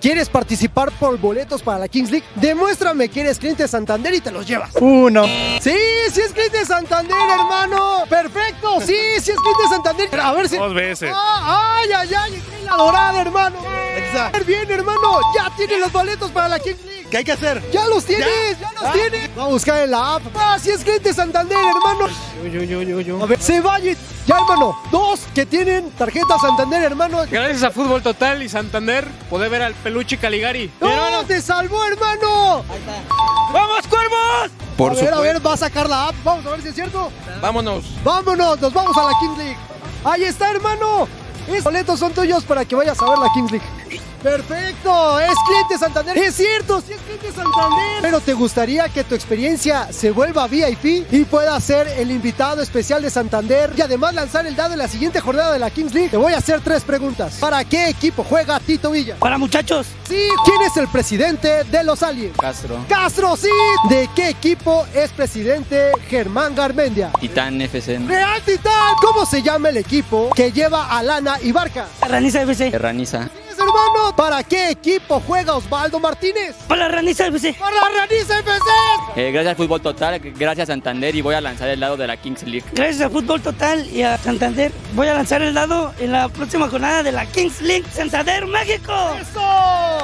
¿Quieres participar por boletos para la Kings League? Demuéstrame que eres cliente de Santander y te los llevas. Uno. Sí, sí es cliente de Santander, hermano. Perfecto, de Santander. A ver si. Dos veces. Ah, ay, ay, ay, la dorada, hermano. Exacto. Bien, hermano, ya tienes los boletos para la Kings League. ¿Qué hay que hacer? Ya los tienes, ya, los Ah. tienes. Va a buscar en la app. Ah, sí es cliente de Santander, hermano. Yo, yo, yo, yo, A ver, se vaya. Ya, hermano. Dos que tienen tarjeta Santander, hermano. Gracias a Fútbol Total y Santander, poder ver al peluche Caligari. ¡No! ¡Te salvó, hermano! ¡Vamos, cuervos! Por a ver, a ver, va a sacar la app. Vamos a ver si es cierto. Vámonos. Vámonos, nos vamos a la Kings League. Ahí está, hermano. Estos boletos son tuyos para que vayas a ver la Kings League. Perfecto, es cliente Santander. Es cierto, sí es cliente Santander. Pero te gustaría que tu experiencia se vuelva VIP y puedas ser el invitado especial de Santander y además lanzar el dado en la siguiente jornada de la Kings League. Te voy a hacer tres preguntas. ¿Para qué equipo juega Tito Villa? Para muchachos. Sí, ¿quién es el presidente de los Aliens? Castro. Castro, sí. ¿De qué equipo es presidente Germán Garmendia? Titán FC. Real Titán. ¿Cómo se llama el equipo que lleva a Lana y Barca? FC. ¿Para qué equipo juega Osvaldo Martínez? Para la Raniza FC. ¡Para la Raniza FC! Eh, gracias Fútbol Total, gracias Santander y voy a lanzar el lado de la Kings League. Gracias a Fútbol Total y a Santander, voy a lanzar el dado en la próxima jornada de la Kings League Santander México. ¡Eso!